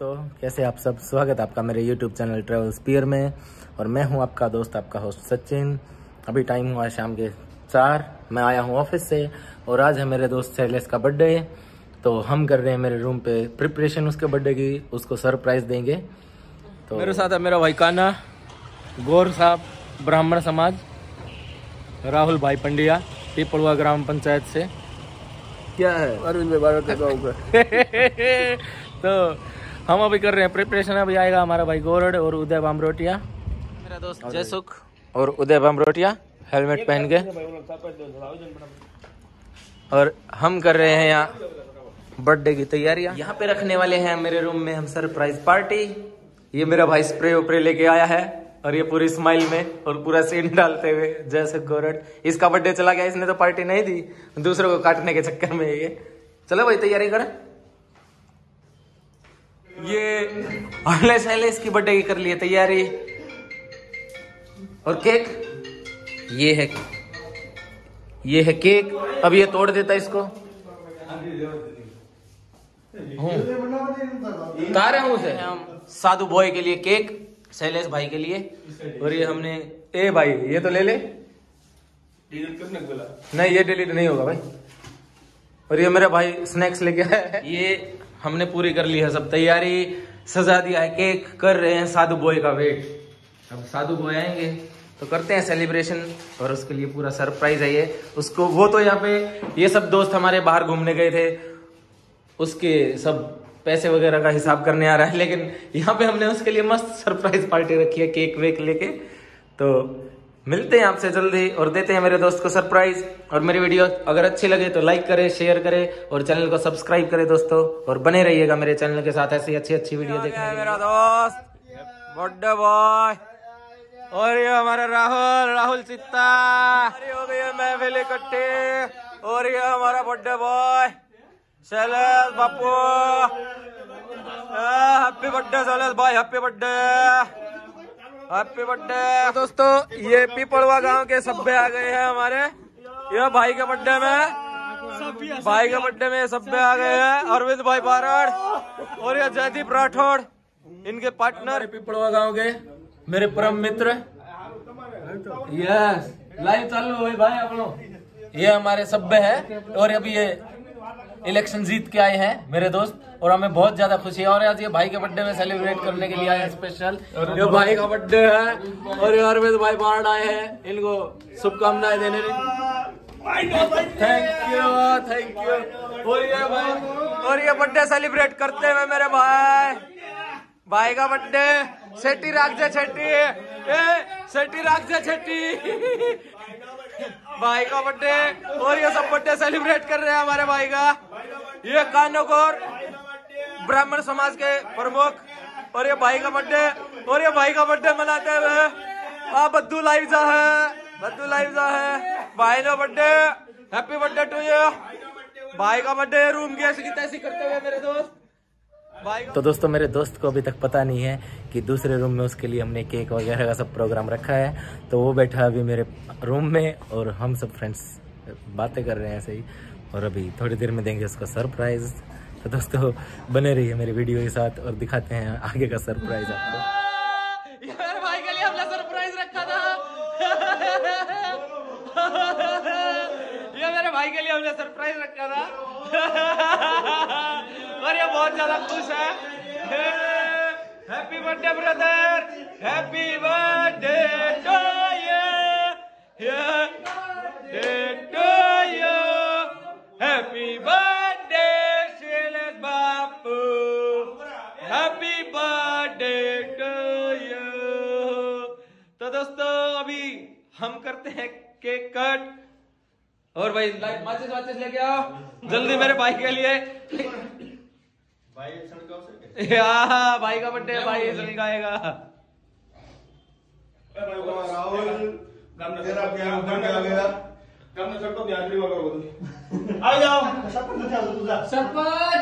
दोस्तों कैसे आप सब? स्वागत है आपका मेरे YouTube चैनल ट्रेवल स्पीयर में और मैं हूँ आपका दोस्त आपका होस्ट सचिन। अभी टाइम हुआ है शाम के चार मैं आया हूँ ऑफ़िस से और आज है मेरे दोस्त शैलेश का बर्थडे तो हम कर रहे हैं मेरे रूम पे प्रिपरेशन उसके बर्थडे की उसको सरप्राइज़ देंगे। तो मेरे साथ है मेरा भाई काना गौर साहब ब्राह्मण समाज राहुल भाई पंडिया पीपलवा ग्राम पंचायत से। क्या है? अरविंद में बारह का। तो हम अभी कर रहे हैं प्रिपरेशन अभी आएगा हमारा भाई गोरड और उदय बामरोटिया। मेरा दोस्त जयसुख। और उदय बामरोटिया हेलमेट पहन के। और हम कर रहे हैं यहाँ बर्थडे की तैयारियाँ। यहाँ पे रखने वाले हैं मेरे रूम में हम सरप्राइज़ पार्टी ये मेरा भाई स्प्रे उपरे लेके आया है और ये पूरी स्माइल में और पूरा सीन डालते हुए जैसे गोरड। इसका बर्थडे चला गया इसने तो पार्टी नहीं दी। दूसरों को काटने के चक्कर में ये। चलो भाई तैयारी कर। ये अगले साले इसकी बर्थडे की कर लिए तैयारी। और केक? ये है ये है केक। अब ये तोड़ देता इसको। तारे हूँ उसे। साधु बॉय के लिए केक, शैलेश भाई के लिए। और ये हमने, ए भाई, ये तो ले ले। नहीं, ये डिलीट नहीं होगा भाई। और ये मेरा भाई स्नैक्स लेके आया है। ये हमने पूरी कर ली है सब तैयारी। सजा दिया है, केक कर रहे हैं साधु बॉय का वेट। अब साधु बॉय आएँगे तो करते हैं सेलिब्रेशन और उसके लिए पूरा सरप्राइज़ है ये। उसको, वो तो यहाँ पे, ये सब दोस्त हमारे बाहर घूमने गए थे। उसके सब पैसे वगैरह का हिसाब करने आ रहा है, लेकिन यहाँ पे हमने उसके लिए मस्त सरप्राइज़ पार्टी रखी है, केक वेक लेके। तो मिलते हैं आपसे जल्दी और देते हैं मेरे दोस्त को सरप्राइज़। और मेरी वीडियो अगर अच्छी लगे तो लाइक करें शेयर करें और चैनल को सब्सक्राइब करें दोस्तों। और बने रहिएगा मेरे चैनल के साथ ऐसी अच्छी अच्छी वीडियो देखने मेरा दोस्त बर्थडे बॉय और ये हमारा राहुल राहुल चित्ता। हो गई महफिल इकट्ठे। और ये हमारा birthday boy Shailesh Bapu. Happy birthday Shailesh भाई हैप्पी बर्थडे हैप्पी बर्थडे दोस्तों ये पीपलवा गाँव के सभ्य आ गए हैं हमारे। ये भाई के बर्थडे में भाई के बर्थडे में सभ्य आ गए हैं अरविंद भाई बाराड़ और ये जयदीप राठौड़ इनके पार्टनर पीपलवा गाँव के मेरे परम मित्र। यस लाइव चालू भाई आप लोग ये हमारे सभ्य है और अभी ये इलेक्शन जीत के आए हैं मेरे दोस्त, और हमें बहुत ज़्यादा खुशी है। और आज ये भाई के बर्थडे में सेलिब्रेट करने के लिए आए हैं स्पेशल ये भाई का बर्थडे है, और ये अरविंद भाई बाढ़ आए हैं। इनको शुभकामनाएँ देने थैंक यू थैंक यू और ये भाई, और ये बर्थडे सेलिब्रेट करते हुए मेरे भाई। भाई का बर्थडे शेट्टी रागजे छेट्टी ए, शेट्टी रागजे छेट्टी भाई का बर्थडे और ये सब बर्थडे सेलिब्रेट कर रहे हैं हमारे भाई का। ये कानोकोर ब्राह्मण समाज के प्रमुख, और ये भाई का बर्थडे, और ये भाई का बर्थडे मनाते हुए आ बद्दू लाइव जा है, बद्दू लाइव जा है। भाई का birthday, happy birthday to you. भाई का बर्थडे, रूम की ऐसी तैसी करते हुए मेरे दोस्त। तो दोस्तों, मेरे दोस्त को अभी तक पता नहीं है कि दूसरे रूम में उसके लिए हमने केक वगैरह का सब प्रोग्राम रखा है। तो वो बैठा अभी मेरे रूम में, और हम सब फ्रेंड्स बातें कर रहे हैं ऐसे ही। और अभी थोड़ी देर में देंगे उसका सरप्राइज़ तो दोस्तों, बने रहिए मेरी वीडियो के साथ और दिखाते हैं आगे का सरप्राइज़ आपको। ये मेरे भाई के लिए हमने सरप्राइज़ रखा था। ये मेरे भाई के लिए हमने सरप्राइज़ रखा था। और ये बहुत ज़्यादा खुश है। Happy birthday brother happy birthday to you birthday Shailesh Bapu happy birthday to you तो दोस्तों, अभी हम करते हैं केक कट। और भाई माचिस वाचिस लेके आओ। जल्दी मेरे भाई के लिए। भाई हाँ भाई का बर्थडे भाई सड़काएगा आ जाओ सरपंच बार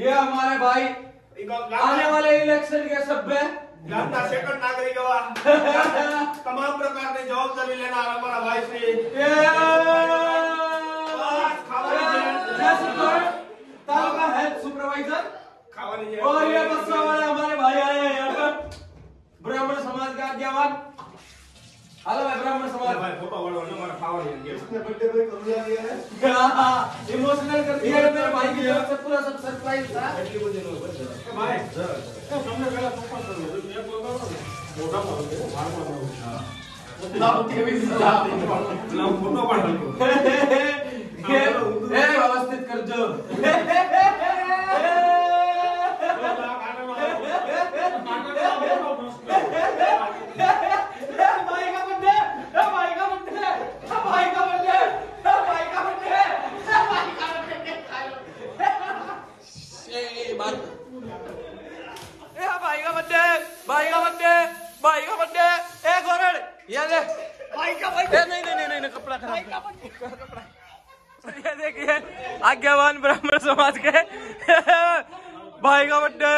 ये हमारे भाई आने वाले इलेक्शन के सभ्य नागरिक तमाम प्रकार की जवाबदारी लेना हमारा भाई से सुपरवाइजर और ये बस्सा वाले हमारे भाई आए ब्राह्मण समाज का आज्ञावान હાલો ભાઈ બ્રાહ્મણ સમાજ. ભાઈ ફોટો વાળો એટલે મારા પાવર એમ કે બર્થડે ભાઈ કરું લાગી અરે ઇમોશનલ કર દિયા મેરે ભાઈ કે પૂરા સરપ્રાઈઝ થા. એટલી બધી નો બસ ભાઈ તમને પહેલા પપ્પા કરો મેં બોલતો મોટા મોટો મારવાનો હા. લાવ કેવી સલાહ લાવ ફોટો પાડો એ વ્યવસ્થિત કરજો. भाई का भाई नहीं नहीं नहीं नहीं कपड़ा खराब कपड़ा। ये देखिए आज्ञावान ब्राह्मण समाज के। भाई का बर्थडे।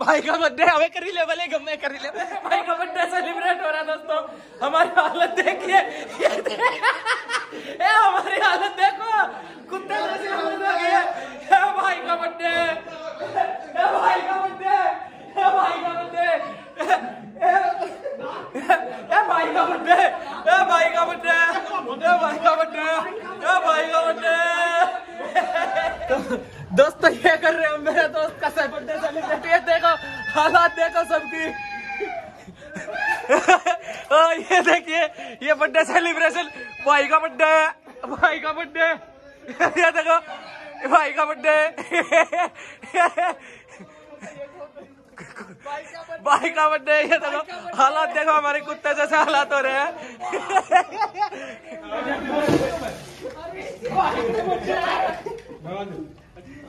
भाई का बर्थडे हमें कर ही ले भले गमे कर ही ले भाई का बर्थडे सेलिब्रेट हो रहा है दोस्तों। हमारी हालत देखिए ये दे- ए हमारी हालत देखो कुत्ते जैसी हालत हो गई है ए भाई का बर्थडे ए भाई का बर्थडे ए भाई का बर्थडे ए भाई का बर्थडे ए भाई का बर्थडे ए भाई का बर्थडे ए भाई का बर्थडे दोस्तों ये कर रहे हो मेरे दोस्त का बर्थडे सेलिब्रेट ये देखो हालात देखो सबकी। ओ ये देखिए ये बर्थडे सेलिब्रेशन भाई का बर्थडे भाई का बर्थडे ये देखो भाई का बर्थडे भाई का बर्थडे ये देखो हालात देखो हमारे कुत्ते जैसे हालात हो रहे हैं।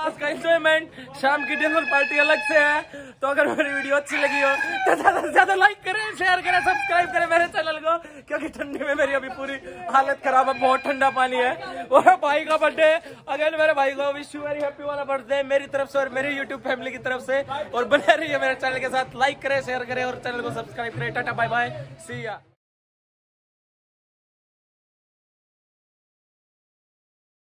आज का इंजॉयमेंट शाम की डिनर पार्टी अलग से है। तो अगर मेरी वीडियो अच्छी लगी हो तो ज़्यादा से ज़्यादा लाइक करें शेयर करें सब्सक्राइब करें मेरे चैनल को, क्योंकि ठंडी में मेरी अभी पूरी हालत खराब है, बहुत ठंडा पानी है। और भाई का बर्थडे अगेन मेरे भाई को विश यू वेरी हैप्पी वाला बर्थडे मेरी तरफ़ से और मेरी यूट्यूब फैमिली की तरफ़ से। और बने रहिए मेरे चैनल के साथ लाइक करें शेयर करें और चैनल को सब्सक्राइब करें। टाटा बाय बाय सी या